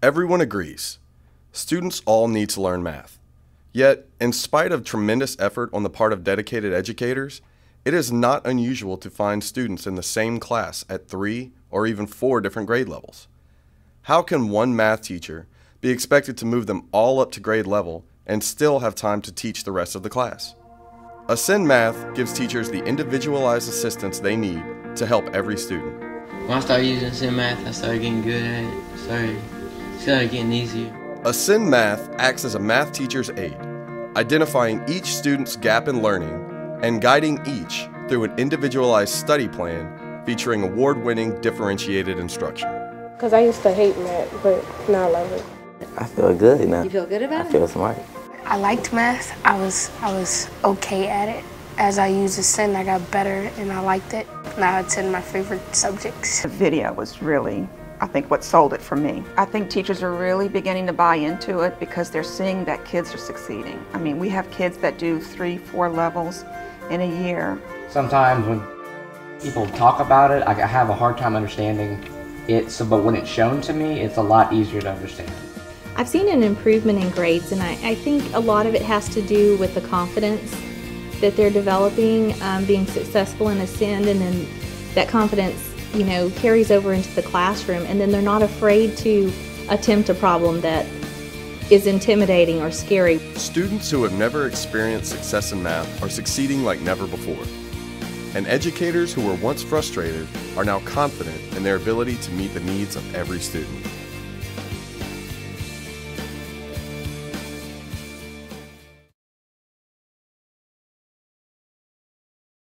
Everyone agrees. Students all need to learn math. Yet, in spite of tremendous effort on the part of dedicated educators, it is not unusual to find students in the same class at three or even four different grade levels. How can one math teacher be expected to move them all up to grade level and still have time to teach the rest of the class? Ascend Math gives teachers the individualized assistance they need to help every student. When I started using Ascend Math, I started getting good at it. Started, started getting easier. Ascend Math acts as a math teacher's aid, identifying each student's gap in learning and guiding each through an individualized study plan featuring award-winning differentiated instruction. Because I used to hate math, but now I love it. I feel good now. You feel good about I it? feel smart. I liked math. I was I was okay at it. As I used Ascend, I got better and I liked it. Now it's in my favorite subjects. The video was really, I think, what sold it for me. I think teachers are really beginning to buy into it because they're seeing that kids are succeeding. I mean, we have kids that do three, four levels in a year. Sometimes when people talk about it, I have a hard time understanding it, so, but when it's shown to me, it's a lot easier to understand. I've seen an improvement in grades, and I, I think a lot of it has to do with the confidence that they're developing, um, being successful in Ascend, and then that confidence, you know, carries over into the classroom, and then they're not afraid to attempt a problem that is intimidating or scary. Students who have never experienced success in math are succeeding like never before. And educators who were once frustrated are now confident in their ability to meet the needs of every student.